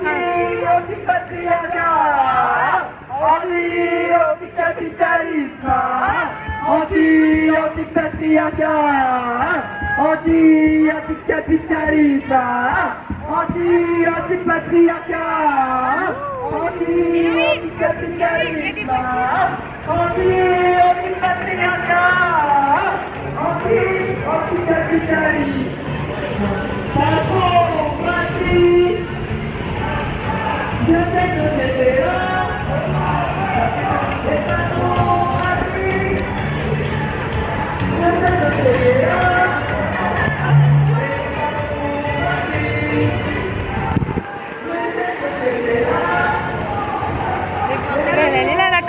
Envie du patriarcat, envie anti-capitalisme, envie anti-patriarcat, envie anti-capitalisme, envie anti-patriarcat, anti-capitalisme.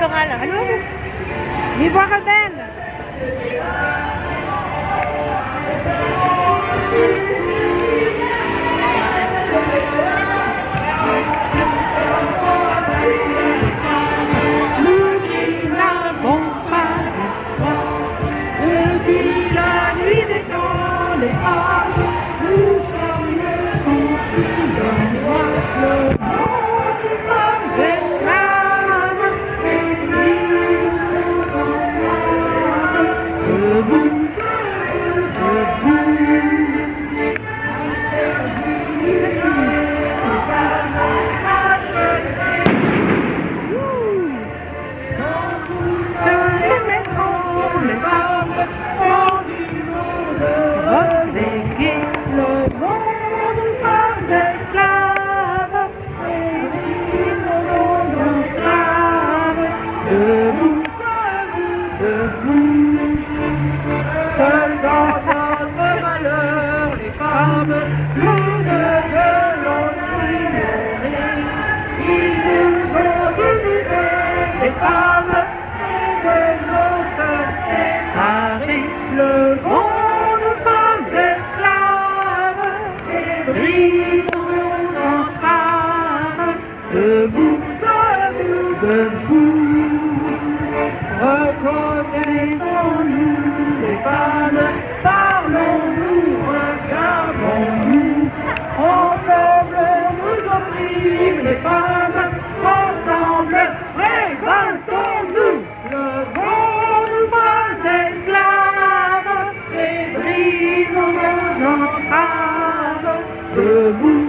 Chorale. Allô Les voix rebelles. America! Entraves. Debout, debout,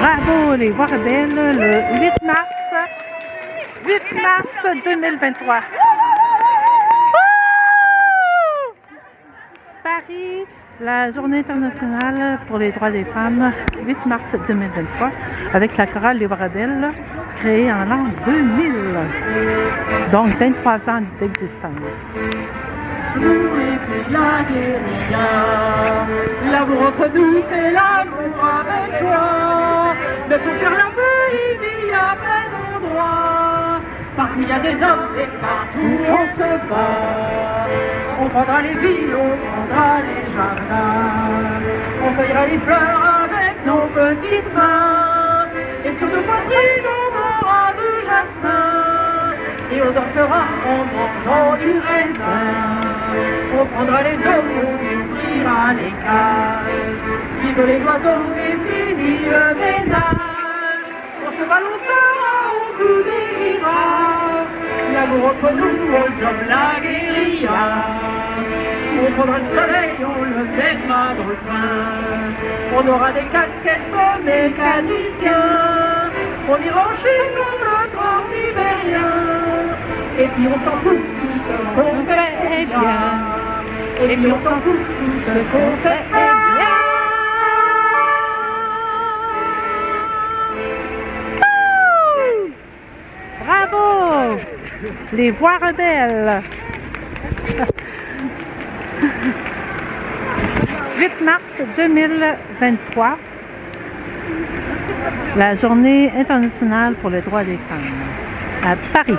Bravo les voix rebelles le 8 mars 8 mars 2023. Wouh! Paris, la journée internationale pour les droits des femmes, 8 mars 2023, avec la chorale Les Voix rebelles, créée en l'an 2000. Donc 23 ans d'existence. La guérilla. L'amour entre nous, c'est l'amour avec toi. Mais pour faire la il y a plein d'endroits. Partout il y a des hommes et partout on se bat. On prendra les villes, on prendra les jardins. On cueillera les fleurs avec nos petites mains. Et sur nos poitrines, on aura du jasmin. Et on dansera en mangeant du raisin. On prendra les eaux, on ouvrira les cages. Vive les oiseaux et fini le ménage. On se balancera au cou des girafes. L'amour entre nous, aux hommes, la guérilla. On prendra le soleil, on le verra dans le pain. On aura des casquettes comme mécaniciens. On ira en Chine comme le transsibérien. Et puis on s'en fout tout ce qu'on fait bien. Et puis on s'en fout tout ce qu'on fait bien. Bravo! Les voix rebelles. 8 mars 2023, la journée internationale pour les droits des femmes à Paris.